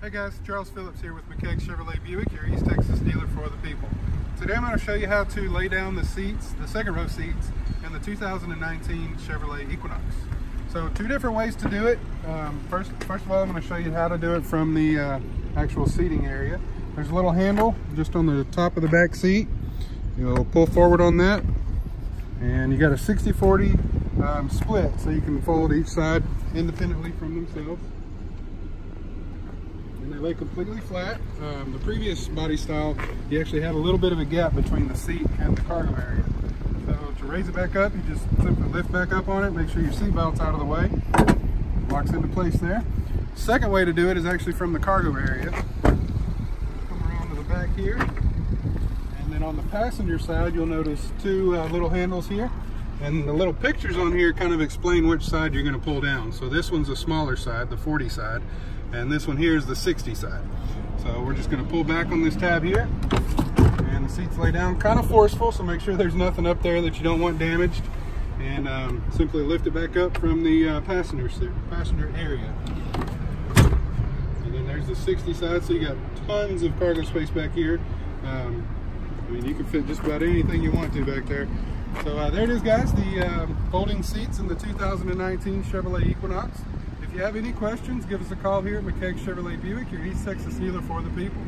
Hey guys, Charles Phillips here with McKaig Chevrolet Buick, your East Texas dealer for the people. Today I'm going to show you how to lay down the seats, the second row seats, in the 2019 Chevrolet Equinox. So two different ways to do it. Um, first, first of all, I'm going to show you how to do it from the uh, actual seating area. There's a little handle just on the top of the back seat. You'll pull forward on that, and you got a 60-40 um, split, so you can fold each side independently from themselves and they lay completely flat. Um, the previous body style, you actually had a little bit of a gap between the seat and the cargo area. So to raise it back up, you just simply lift back up on it, make sure your seat belt's out of the way. Locks into place there. Second way to do it is actually from the cargo area. Come around to the back here. And then on the passenger side, you'll notice two uh, little handles here. And the little pictures on here kind of explain which side you're going to pull down. So this one's a smaller side, the 40 side and this one here is the 60 side. So we're just gonna pull back on this tab here and the seats lay down kind of forceful, so make sure there's nothing up there that you don't want damaged and um, simply lift it back up from the uh, passenger, passenger area. And then there's the 60 side, so you got tons of cargo space back here. Um, I mean, you can fit just about anything you want to back there. So uh, there it is, guys, the uh, folding seats in the 2019 Chevrolet Equinox. If you have any questions, give us a call here at McKaig Chevrolet Buick, your East Texas dealer for the people.